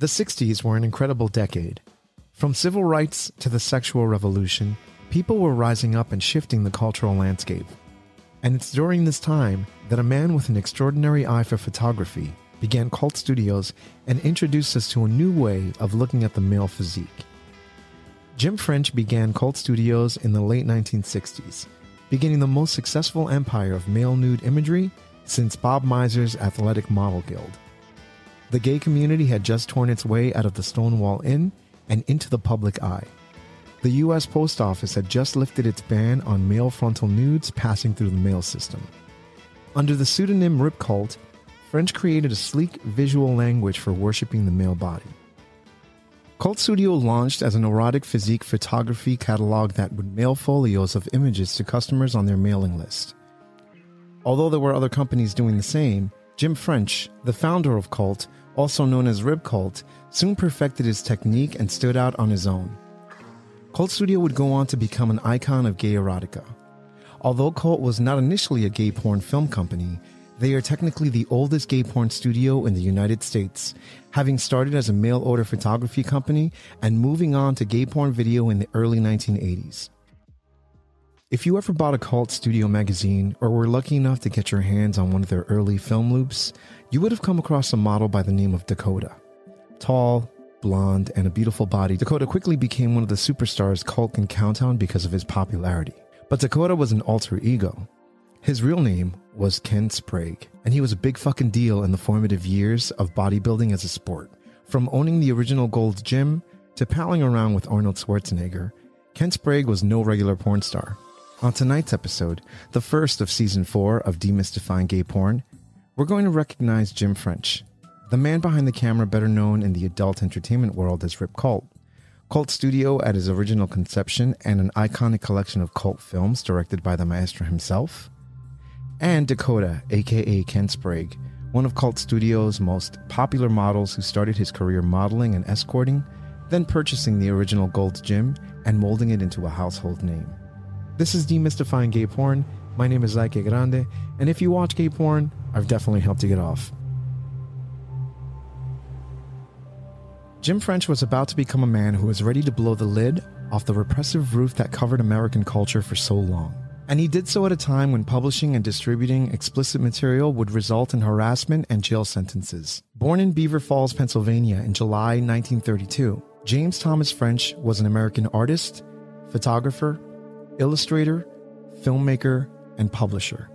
The 60s were an incredible decade. From civil rights to the sexual revolution, people were rising up and shifting the cultural landscape. And it's during this time that a man with an extraordinary eye for photography began Colt Studios and introduced us to a new way of looking at the male physique. Jim French began Colt Studios in the late 1960s, beginning the most successful empire of male nude imagery since Bob Mizer's Athletic Model Guild. The gay community had just torn its way out of the Stonewall Inn and into the public eye. The U.S. Post Office had just lifted its ban on male frontal nudes passing through the mail system. Under the pseudonym Rip Colt, French created a sleek visual language for worshipping the male body. Colt Studio launched as an erotic physique photography catalog that would mail folios of images to customers on their mailing list. Although there were other companies doing the same, Jim French, the founder of Colt, also known as Rip Colt, soon perfected his technique and stood out on his own. Colt Studio would go on to become an icon of gay erotica. Although Colt was not initially a gay porn film company, they are technically the oldest gay porn studio in the United States, having started as a mail order photography company and moving on to gay porn video in the early 1980s. If you ever bought a Colt Studio magazine or were lucky enough to get your hands on one of their early film loops, you would have come across a model by the name of Dakota. Tall, blonde, and a beautiful body, Dakota quickly became one of the superstars Colt can count on because of his popularity. But Dakota was an alter ego. His real name was Ken Sprague, and he was a big fucking deal in the formative years of bodybuilding as a sport. From owning the original Gold's Gym to palling around with Arnold Schwarzenegger, Ken Sprague was no regular porn star. On tonight's episode, the first of season four of Demystifying Gay Porn, we're going to recognize Jim French, the man behind the camera better known in the adult entertainment world as Rip Colt. Colt Studio at his original conception and an iconic collection of Colt films directed by the maestro himself and Dakota, aka Ken Sprague, one of Colt Studios' most popular models who started his career modeling and escorting, then purchasing the original Gold's Gym and molding it into a household name. This is Demystifying Gay Porn. My name is Ike Grande, and if you watch gay porn, I've definitely helped you get off. Jim French was about to become a man who was ready to blow the lid off the repressive roof that covered American culture for so long and he did so at a time when publishing and distributing explicit material would result in harassment and jail sentences. Born in Beaver Falls, Pennsylvania in July 1932, James Thomas French was an American artist, photographer, illustrator, filmmaker, and publisher.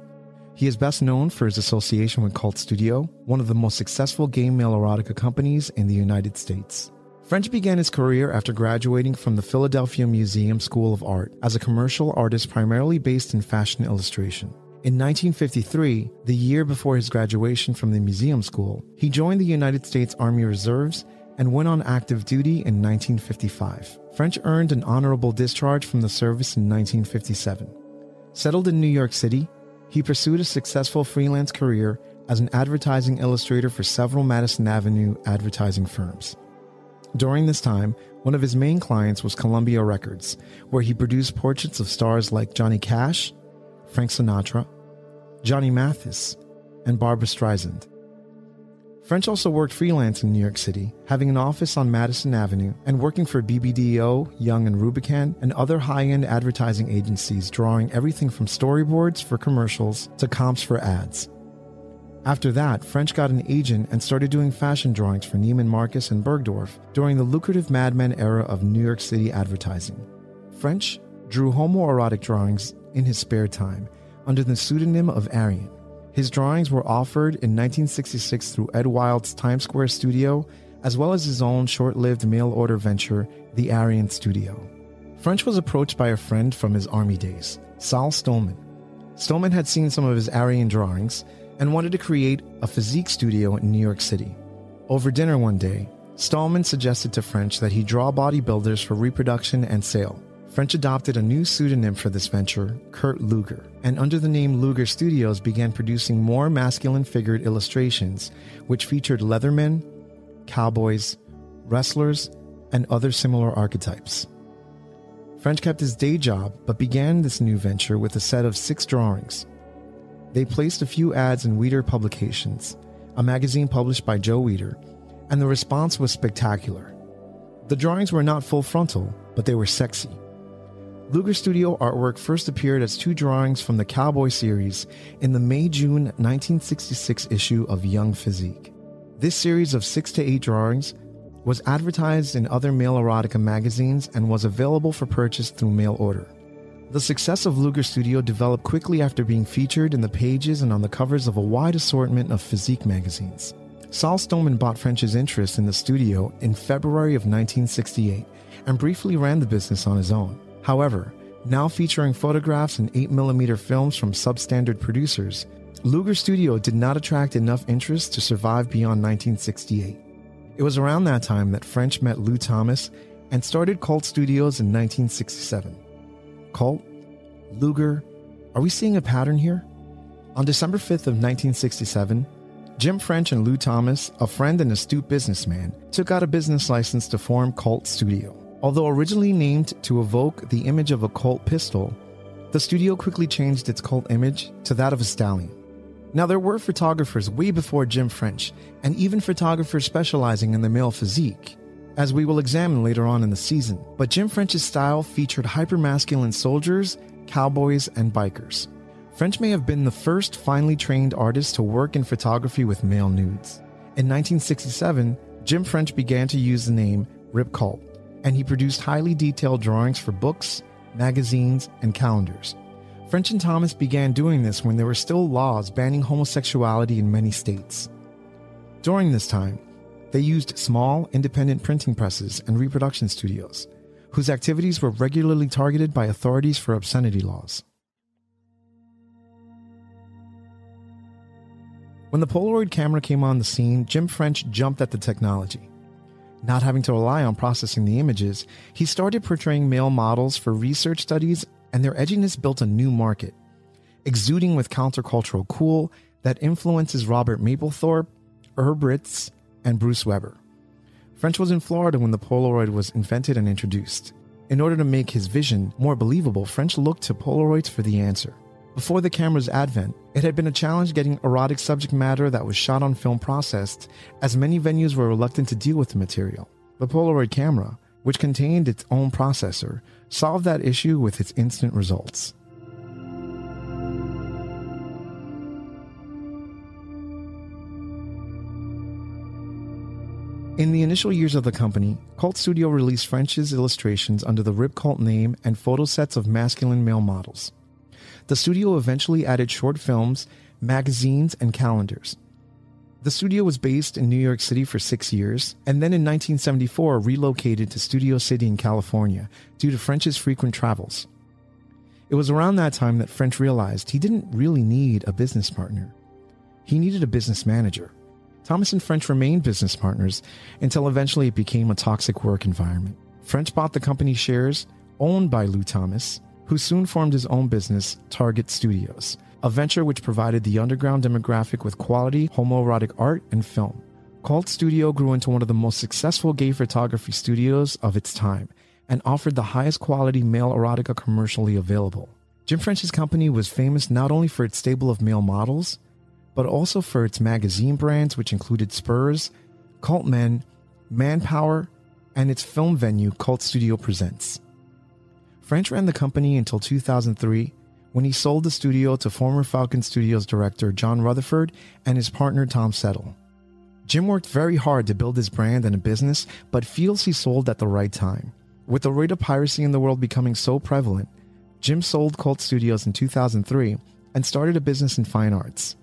He is best known for his association with Colt Studio, one of the most successful gay male erotica companies in the United States. French began his career after graduating from the Philadelphia Museum School of Art as a commercial artist primarily based in fashion illustration. In 1953, the year before his graduation from the museum school, he joined the United States Army Reserves and went on active duty in 1955. French earned an honorable discharge from the service in 1957. Settled in New York City, he pursued a successful freelance career as an advertising illustrator for several Madison Avenue advertising firms. During this time, one of his main clients was Columbia Records, where he produced portraits of stars like Johnny Cash, Frank Sinatra, Johnny Mathis, and Barbra Streisand. French also worked freelance in New York City, having an office on Madison Avenue and working for BBDO, Young and Rubicam, and other high-end advertising agencies drawing everything from storyboards for commercials to comps for ads. After that, French got an agent and started doing fashion drawings for Neiman Marcus and Bergdorf during the lucrative Mad Men era of New York City advertising. French drew homoerotic drawings in his spare time under the pseudonym of Arion. His drawings were offered in 1966 through Ed Wild's Times Square studio, as well as his own short lived mail order venture, the Arion Studio. French was approached by a friend from his army days, Sal Stolman. Stolman had seen some of his Arion drawings and wanted to create a physique studio in New York City. Over dinner one day, Stallman suggested to French that he draw bodybuilders for reproduction and sale. French adopted a new pseudonym for this venture, Kurt Luger, and under the name Luger Studios began producing more masculine figured illustrations, which featured leathermen, cowboys, wrestlers, and other similar archetypes. French kept his day job but began this new venture with a set of six drawings, they placed a few ads in Weider Publications, a magazine published by Joe Weider, and the response was spectacular. The drawings were not full frontal, but they were sexy. Luger Studio artwork first appeared as two drawings from the Cowboy series in the May June 1966 issue of Young Physique. This series of six to eight drawings was advertised in other male erotica magazines and was available for purchase through mail order. The success of Luger Studio developed quickly after being featured in the pages and on the covers of a wide assortment of physique magazines. Saul Stoneman bought French's interest in the studio in February of 1968 and briefly ran the business on his own. However, now featuring photographs and 8mm films from substandard producers, Luger Studio did not attract enough interest to survive beyond 1968. It was around that time that French met Lou Thomas and started Colt Studios in 1967. Colt, Luger, are we seeing a pattern here? On December 5th of 1967, Jim French and Lou Thomas, a friend and astute businessman, took out a business license to form Colt Studio. Although originally named to evoke the image of a Colt pistol, the studio quickly changed its Colt image to that of a stallion. Now, there were photographers way before Jim French, and even photographers specializing in the male physique, as we will examine later on in the season. But Jim French's style featured hypermasculine soldiers, cowboys, and bikers. French may have been the first finely trained artist to work in photography with male nudes. In 1967, Jim French began to use the name Rip Colt, and he produced highly detailed drawings for books, magazines, and calendars. French and Thomas began doing this when there were still laws banning homosexuality in many states. During this time, they used small, independent printing presses and reproduction studios, whose activities were regularly targeted by authorities for obscenity laws. When the Polaroid camera came on the scene, Jim French jumped at the technology. Not having to rely on processing the images, he started portraying male models for research studies and their edginess built a new market, exuding with countercultural cool that influences Robert Mapplethorpe, Herb Ritts, and Bruce Weber. French was in Florida when the Polaroid was invented and introduced. In order to make his vision more believable, French looked to Polaroids for the answer. Before the camera's advent, it had been a challenge getting erotic subject matter that was shot on film processed, as many venues were reluctant to deal with the material. The Polaroid camera, which contained its own processor, solved that issue with its instant results. In the initial years of the company, Colt Studio released French's illustrations under the Rip Colt name and photo sets of masculine male models. The studio eventually added short films, magazines, and calendars. The studio was based in New York City for six years, and then in 1974 relocated to Studio City in California due to French's frequent travels. It was around that time that French realized he didn't really need a business partner. He needed a business manager. Thomas and French remained business partners until eventually it became a toxic work environment. French bought the company's shares, owned by Lou Thomas, who soon formed his own business, Target Studios, a venture which provided the underground demographic with quality homoerotic art and film. Colt Studio grew into one of the most successful gay photography studios of its time and offered the highest quality male erotica commercially available. Jim French's company was famous not only for its stable of male models, but also for its magazine brands, which included Spurs, Colt Men, Manpower, and its film venue, Colt Studio Presents. French ran the company until 2003 when he sold the studio to former Falcon Studios director John Rutherford and his partner Tom Settle. Jim worked very hard to build his brand and a business, but feels he sold at the right time. With the rate of piracy in the world becoming so prevalent, Jim sold Colt Studios in 2003 and started a business in fine arts.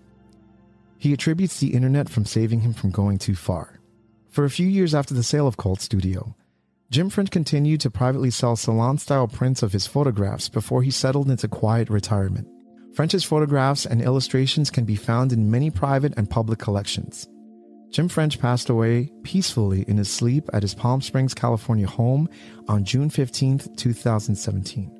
He attributes the internet from saving him from going too far. For a few years after the sale of Colt Studio, Jim French continued to privately sell salon style prints of his photographs before he settled into quiet retirement. French's photographs and illustrations can be found in many private and public collections. Jim French passed away peacefully in his sleep at his Palm Springs, California home on June 15, 2017.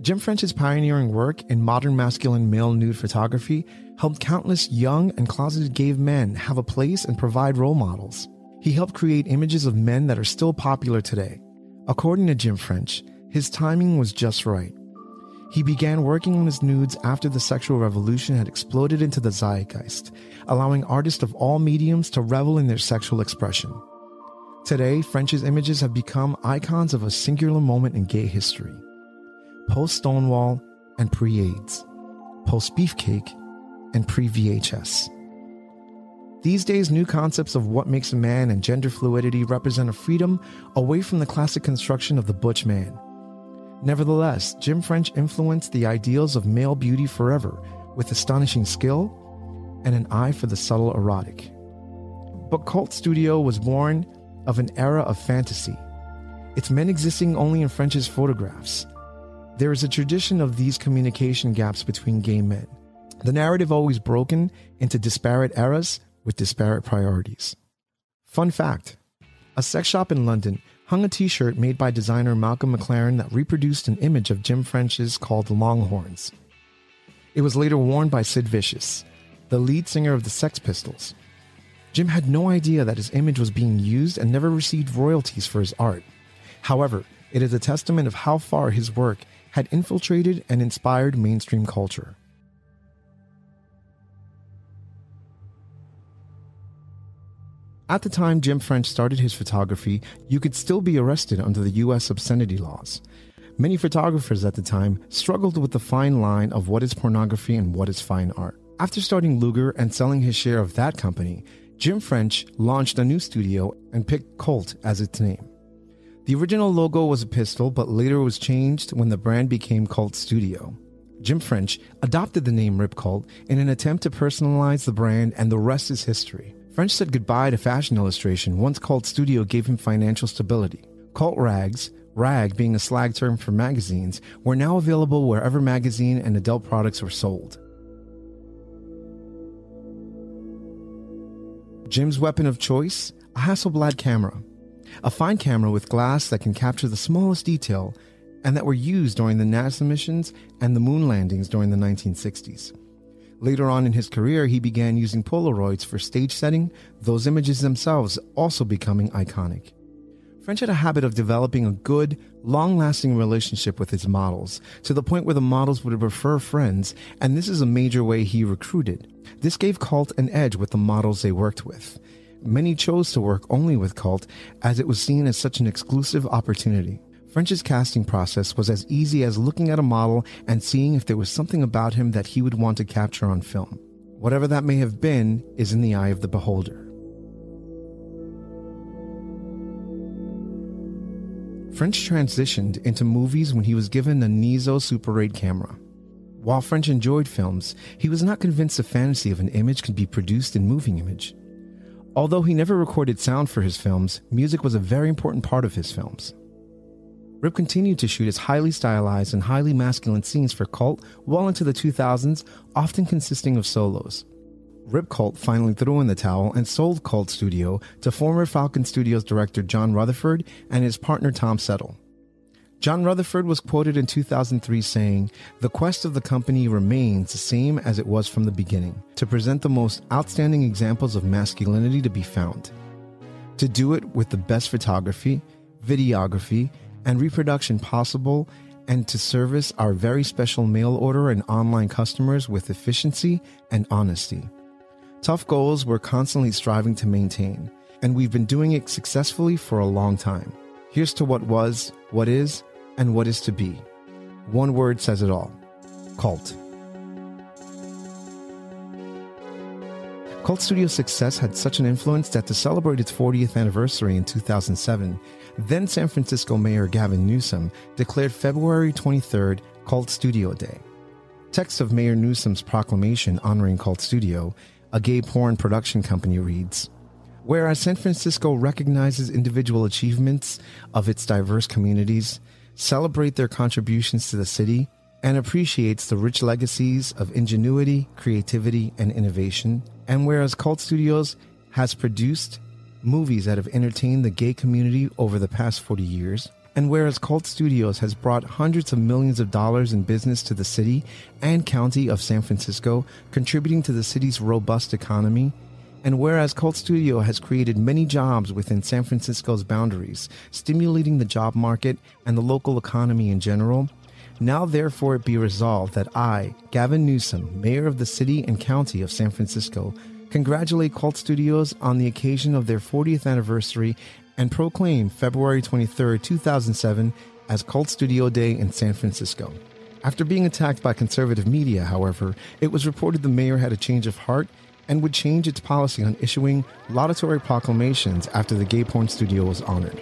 Jim French's pioneering work in modern masculine male nude photography helped countless young and closeted gay men have a place and provide role models. He helped create images of men that are still popular today. According to Jim French, his timing was just right. He began working on his nudes after the sexual revolution had exploded into the zeitgeist, allowing artists of all mediums to revel in their sexual expression. Today, French's images have become icons of a singular moment in gay history post Stonewall and pre AIDS, post Beefcake and pre VHS. These days, new concepts of what makes a man and gender fluidity represent a freedom away from the classic construction of the butch man. Nevertheless, Jim French influenced the ideals of male beauty forever with astonishing skill and an eye for the subtle erotic. But Colt Studio was born of an era of fantasy, its men existing only in French's photographs. There is a tradition of these communication gaps between gay men, the narrative always broken into disparate eras with disparate priorities. Fun fact a sex shop in London hung a t shirt made by designer Malcolm McLaren that reproduced an image of Jim French's called Longhorns. It was later worn by Sid Vicious, the lead singer of the Sex Pistols. Jim had no idea that his image was being used and never received royalties for his art. However, it is a testament of how far his work had infiltrated and inspired mainstream culture. At the time Jim French started his photography, you could still be arrested under the US obscenity laws. Many photographers at the time struggled with the fine line of what is pornography and what is fine art. After starting Luger and selling his share of that company, Jim French launched a new studio and picked Colt as its name. The original logo was a pistol, but later was changed when the brand became Colt Studio. Jim French adopted the name Rip Colt in an attempt to personalize the brand, and the rest is history. French said goodbye to fashion illustration once Colt Studio gave him financial stability. Colt rags, rag being a slag term for magazines, were now available wherever magazine and adult products were sold. Jim's weapon of choice? A Hasselblad camera. A fine camera with glass that can capture the smallest detail and that were used during the NASA missions and the moon landings during the 1960s. Later on in his career, he began using Polaroids for stage setting, those images themselves also becoming iconic. French had a habit of developing a good, long lasting relationship with his models, to the point where the models would refer friends, and this is a major way he recruited. This gave Colt an edge with the models they worked with. Many chose to work only with Colt as it was seen as such an exclusive opportunity. French's casting process was as easy as looking at a model and seeing if there was something about him that he would want to capture on film. Whatever that may have been is in the eye of the beholder. French transitioned into movies when he was given a Nizo Super 8 camera. While French enjoyed films, he was not convinced the fantasy of an image could be produced in moving image. Although he never recorded sound for his films, music was a very important part of his films. Rip continued to shoot his highly stylized and highly masculine scenes for Colt well into the 2000s, often consisting of solos. Rip Colt finally threw in the towel and sold Colt Studio to former Falcon Studios director John Rutherford and his partner Tom Settle. John Rutherford was quoted in 2003 saying, The quest of the company remains the same as it was from the beginning to present the most outstanding examples of masculinity to be found. To do it with the best photography, videography, and reproduction possible, and to service our very special mail order and online customers with efficiency and honesty. Tough goals we're constantly striving to maintain, and we've been doing it successfully for a long time. Here's to what was, what is, and what is to be. One word says it all Colt. Colt Studio's success had such an influence that to celebrate its 40th anniversary in 2007, then San Francisco Mayor Gavin Newsom declared February 23rd Colt Studio Day. Text of Mayor Newsom's proclamation honoring Colt Studio, a gay porn production company, reads Whereas San Francisco recognizes individual achievements of its diverse communities, celebrate their contributions to the city, and appreciates the rich legacies of ingenuity, creativity, and innovation, and whereas Colt Studios has produced movies that have entertained the gay community over the past 40 years. And whereas Colt Studios has brought hundreds of millions of dollars in business to the city and county of San Francisco, contributing to the city's robust economy, and whereas Colt Studio has created many jobs within San Francisco's boundaries, stimulating the job market and the local economy in general, now therefore it be resolved that I, Gavin Newsom, Mayor of the City and County of San Francisco, congratulate Colt Studios on the occasion of their 40th anniversary and proclaim February 23, 2007 as Colt Studio Day in San Francisco. After being attacked by conservative media, however, it was reported the mayor had a change of heart and would change its policy on issuing laudatory proclamations after the gay porn studio was honored.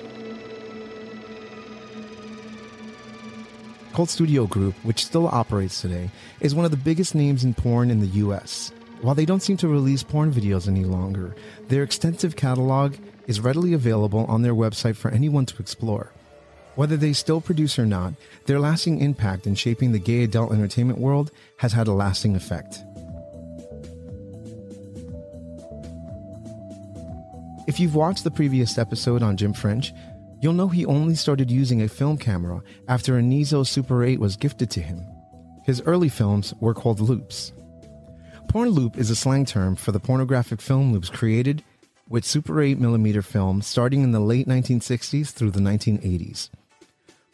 Colt Studio Group, which still operates today, is one of the biggest names in porn in the US. While they don't seem to release porn videos any longer, their extensive catalog is readily available on their website for anyone to explore. Whether they still produce or not, their lasting impact in shaping the gay adult entertainment world has had a lasting effect. If you've watched the previous episode on Jim French, you'll know he only started using a film camera after a Nizo Super 8 was gifted to him. His early films were called loops. Porn loop is a slang term for the pornographic film loops created with Super 8mm film starting in the late 1960s through the 1980s.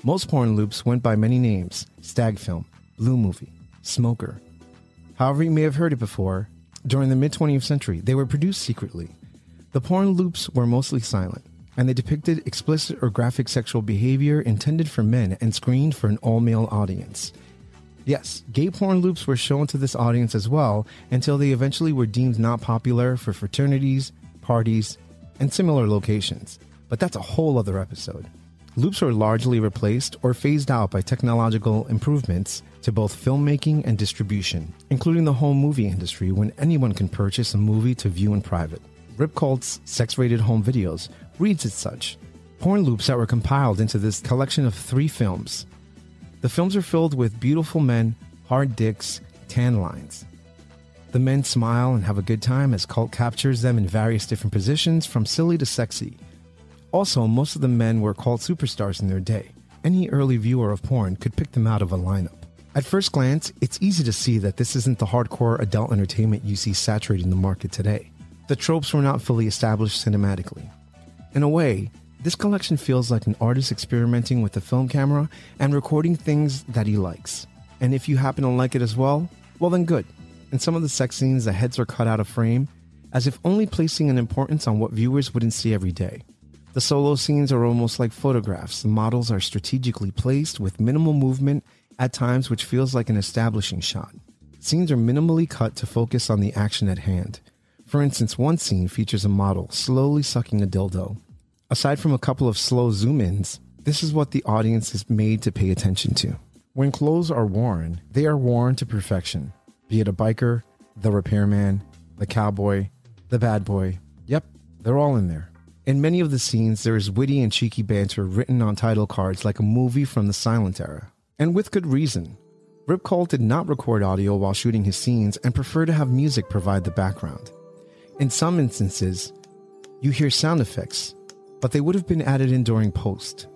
Most porn loops went by many names stag film, blue movie, smoker. However, you may have heard it before, during the mid 20th century, they were produced secretly. The porn loops were mostly silent, and they depicted explicit or graphic sexual behavior intended for men and screened for an all male audience. Yes, gay porn loops were shown to this audience as well until they eventually were deemed not popular for fraternities, parties, and similar locations. But that's a whole other episode. Loops were largely replaced or phased out by technological improvements to both filmmaking and distribution, including the home movie industry when anyone can purchase a movie to view in private. Rip Colt's sex rated home videos reads as such porn loops that were compiled into this collection of three films. The films are filled with beautiful men, hard dicks, tan lines. The men smile and have a good time as Colt captures them in various different positions, from silly to sexy. Also, most of the men were Colt superstars in their day. Any early viewer of porn could pick them out of a lineup. At first glance, it's easy to see that this isn't the hardcore adult entertainment you see saturating the market today. The tropes were not fully established cinematically. In a way, this collection feels like an artist experimenting with a film camera and recording things that he likes. And if you happen to like it as well, well then good. In some of the sex scenes, the heads are cut out of frame, as if only placing an importance on what viewers wouldn't see every day. The solo scenes are almost like photographs. The models are strategically placed with minimal movement at times, which feels like an establishing shot. Scenes are minimally cut to focus on the action at hand. For instance, one scene features a model slowly sucking a dildo. Aside from a couple of slow zoom ins, this is what the audience is made to pay attention to. When clothes are worn, they are worn to perfection, be it a biker, the repairman, the cowboy, the bad boy. Yep, they're all in there. In many of the scenes, there is witty and cheeky banter written on title cards like a movie from the silent era. And with good reason. Rip Colt did not record audio while shooting his scenes and prefer to have music provide the background. In some instances, you hear sound effects, but they would have been added in during post.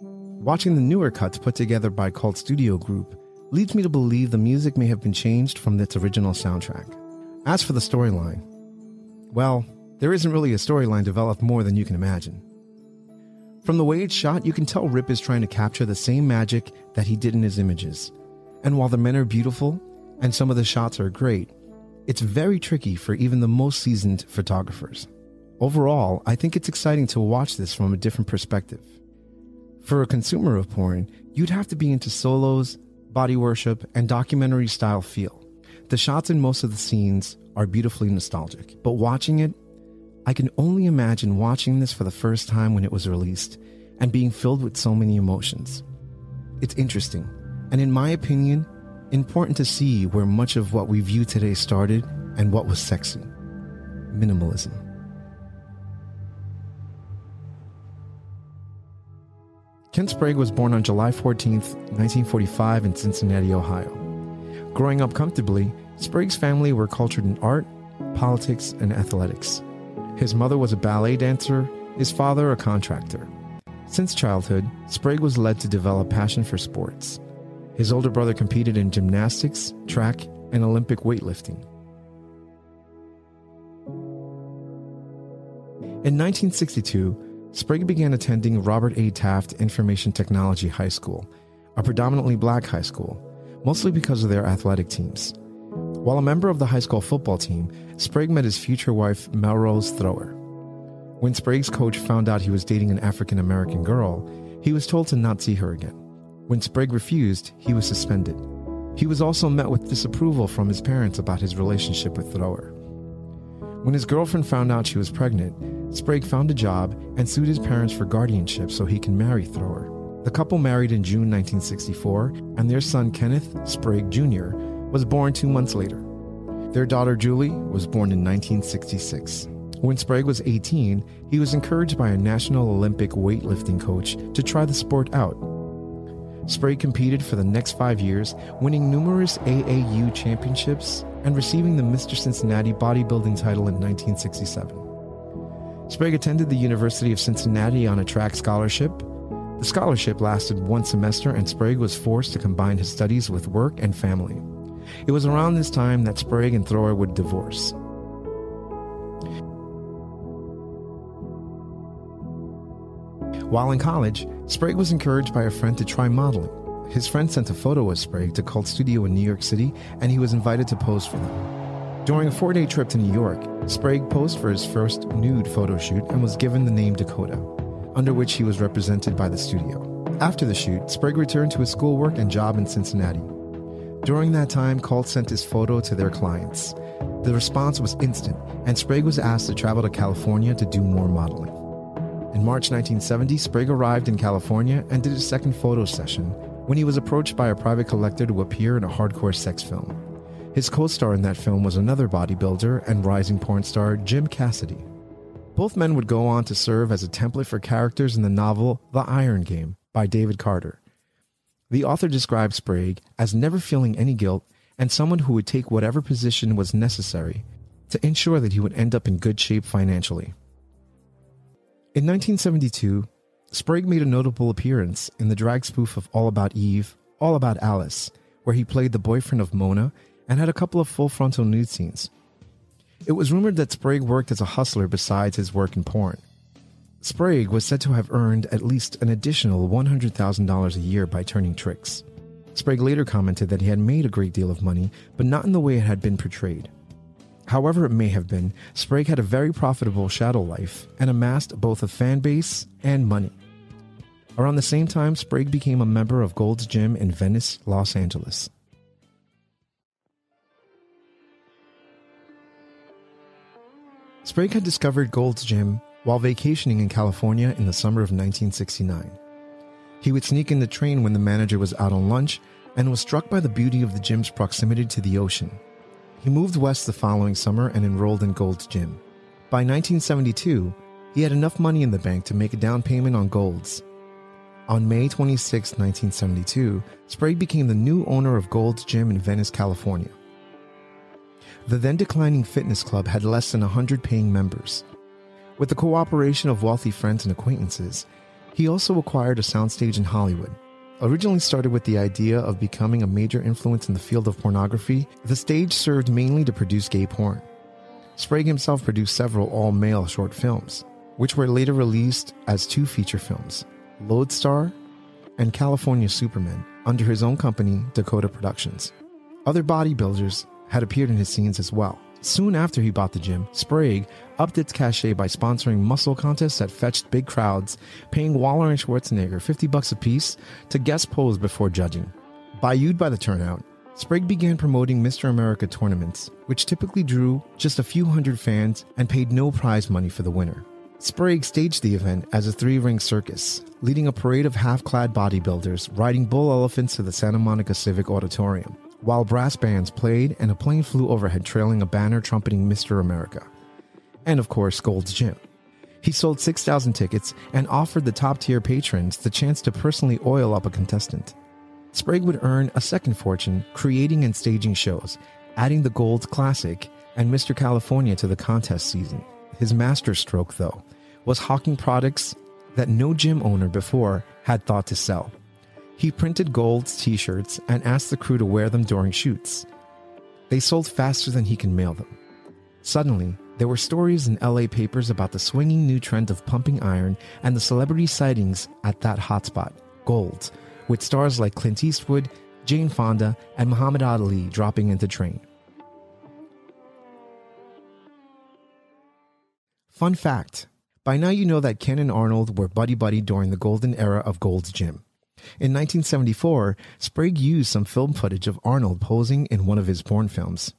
Watching the newer cuts put together by Colt Studio Group leads me to believe the music may have been changed from its original soundtrack. As for the storyline, well, there isn't really a storyline developed more than you can imagine. From the way it's shot, you can tell Rip is trying to capture the same magic that he did in his images. And while the men are beautiful and some of the shots are great, it's very tricky for even the most seasoned photographers. Overall, I think it's exciting to watch this from a different perspective. For a consumer of porn, you'd have to be into solos, body worship, and documentary style feel. The shots in most of the scenes are beautifully nostalgic, but watching it, I can only imagine watching this for the first time when it was released and being filled with so many emotions. It's interesting, and in my opinion, important to see where much of what we view today started and what was sexy minimalism. Ken Sprague was born on July 14, 1945, in Cincinnati, Ohio. Growing up comfortably, Sprague's family were cultured in art, politics, and athletics. His mother was a ballet dancer, his father a contractor. Since childhood, Sprague was led to develop passion for sports. His older brother competed in gymnastics, track, and Olympic weightlifting. In 1962, Sprague began attending Robert A. Taft Information Technology High School, a predominantly black high school, mostly because of their athletic teams. While a member of the high school football team, Sprague met his future wife, Melrose Thrower. When Sprague's coach found out he was dating an African American girl, he was told to not see her again. When Sprague refused, he was suspended. He was also met with disapproval from his parents about his relationship with Thrower. When his girlfriend found out she was pregnant, Sprague found a job and sued his parents for guardianship so he can marry Thrower. The couple married in June 1964, and their son Kenneth Sprague Jr. was born two months later. Their daughter Julie was born in 1966. When Sprague was 18, he was encouraged by a National Olympic weightlifting coach to try the sport out. Sprague competed for the next five years, winning numerous AAU championships and receiving the Mr. Cincinnati bodybuilding title in 1967. Sprague attended the University of Cincinnati on a track scholarship. The scholarship lasted one semester, and Sprague was forced to combine his studies with work and family. It was around this time that Sprague and Thrower would divorce. While in college, Sprague was encouraged by a friend to try modeling. His friend sent a photo of Sprague to Colt Studio in New York City, and he was invited to pose for them. During a four day trip to New York, Sprague posed for his first nude photo shoot and was given the name Dakota, under which he was represented by the studio. After the shoot, Sprague returned to his schoolwork and job in Cincinnati. During that time, Colt sent his photo to their clients. The response was instant, and Sprague was asked to travel to California to do more modeling. In March 1970, Sprague arrived in California and did a second photo session when he was approached by a private collector to appear in a hardcore sex film. His co star in that film was another bodybuilder and rising porn star, Jim Cassidy. Both men would go on to serve as a template for characters in the novel The Iron Game by David Carter. The author described Sprague as never feeling any guilt and someone who would take whatever position was necessary to ensure that he would end up in good shape financially. In 1972, Sprague made a notable appearance in the drag spoof of All About Eve, All About Alice, where he played the boyfriend of Mona and had a couple of full frontal nude scenes. It was rumored that Sprague worked as a hustler besides his work in porn. Sprague was said to have earned at least an additional $100,000 a year by turning tricks. Sprague later commented that he had made a great deal of money, but not in the way it had been portrayed. However, it may have been, Sprague had a very profitable shadow life and amassed both a fan base and money. Around the same time, Sprague became a member of Gold's Gym in Venice, Los Angeles. Sprague had discovered Gold's Gym while vacationing in California in the summer of 1969. He would sneak in the train when the manager was out on lunch and was struck by the beauty of the gym's proximity to the ocean. He moved west the following summer and enrolled in Gold's Gym. By 1972, he had enough money in the bank to make a down payment on Gold's. On May 26, 1972, Sprague became the new owner of Gold's Gym in Venice, California. The then declining fitness club had less than 100 paying members. With the cooperation of wealthy friends and acquaintances, he also acquired a soundstage in Hollywood Originally started with the idea of becoming a major influence in the field of pornography, the stage served mainly to produce gay porn. Sprague himself produced several all male short films, which were later released as two feature films Lodestar and California Superman, under his own company, Dakota Productions. Other bodybuilders had appeared in his scenes as well. Soon after he bought the gym, Sprague upped its cachet by sponsoring muscle contests that fetched big crowds, paying Waller and Schwarzenegger 50 bucks apiece to guest pose before judging. Bayoued by the turnout, Sprague began promoting Mr. America tournaments, which typically drew just a few hundred fans and paid no prize money for the winner. Sprague staged the event as a three ring circus, leading a parade of half clad bodybuilders riding bull elephants to the Santa Monica Civic Auditorium while brass bands played and a plane flew overhead trailing a banner trumpeting Mr. America. And of course, Gold's Gym. He sold 6,000 tickets and offered the top tier patrons the chance to personally oil up a contestant. Sprague would earn a second fortune creating and staging shows, adding the Gold Classic and Mr. California to the contest season. His masterstroke, though, was hawking products that no gym owner before had thought to sell. He printed Gold's t shirts and asked the crew to wear them during shoots. They sold faster than he can mail them. Suddenly, there were stories in LA papers about the swinging new trend of pumping iron and the celebrity sightings at that hotspot, Gold's, with stars like Clint Eastwood, Jane Fonda, and Muhammad Ali dropping into train. Fun fact By now, you know that Ken and Arnold were buddy buddy during the golden era of Gold's Gym. In 1974, Sprague used some film footage of Arnold posing in one of his porn films.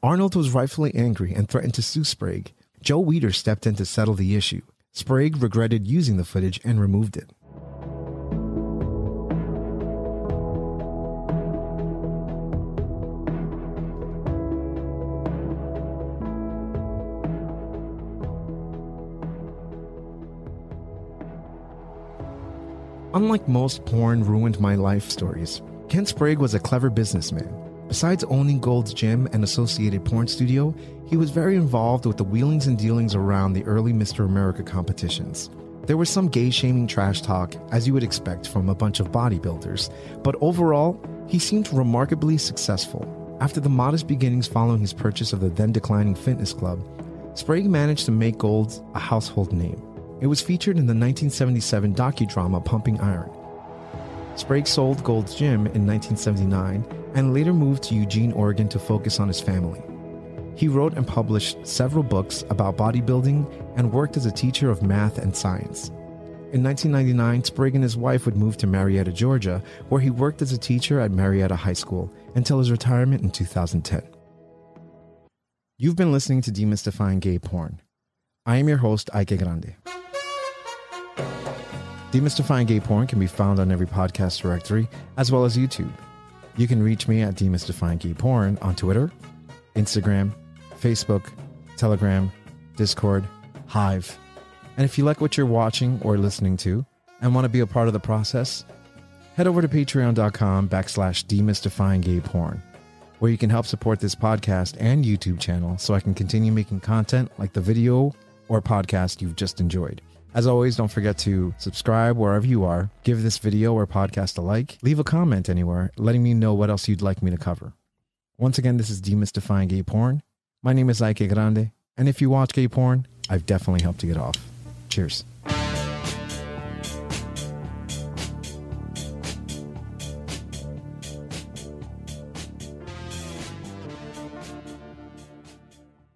Arnold was rightfully angry and threatened to sue Sprague. Joe Weider stepped in to settle the issue. Sprague regretted using the footage and removed it. Unlike most porn ruined my life stories, Ken Sprague was a clever businessman. Besides owning Gold's Gym and associated porn studio, he was very involved with the wheelings and dealings around the early Mr. America competitions. There was some gay shaming trash talk, as you would expect from a bunch of bodybuilders, but overall, he seemed remarkably successful. After the modest beginnings following his purchase of the then declining fitness club, Sprague managed to make Gold's a household name. It was featured in the 1977 docudrama Pumping Iron. Sprague sold Gold's Gym in 1979 and later moved to Eugene, Oregon to focus on his family. He wrote and published several books about bodybuilding and worked as a teacher of math and science. In 1999, Sprague and his wife would move to Marietta, Georgia, where he worked as a teacher at Marietta High School until his retirement in 2010. You've been listening to Demystifying Gay Porn. I am your host, Ike Grande. Demystifying Gay Porn can be found on every podcast directory as well as YouTube. You can reach me at Demystifying Gay Porn on Twitter, Instagram, Facebook, Telegram, Discord, Hive. And if you like what you're watching or listening to and want to be a part of the process, head over to patreon.com backslash demystifying gay porn, where you can help support this podcast and YouTube channel so I can continue making content like the video or podcast you've just enjoyed. As always, don't forget to subscribe wherever you are, give this video or podcast a like, leave a comment anywhere, letting me know what else you'd like me to cover. Once again, this is Demystifying Gay Porn. My name is Ike Grande, and if you watch gay porn, I've definitely helped to get off. Cheers.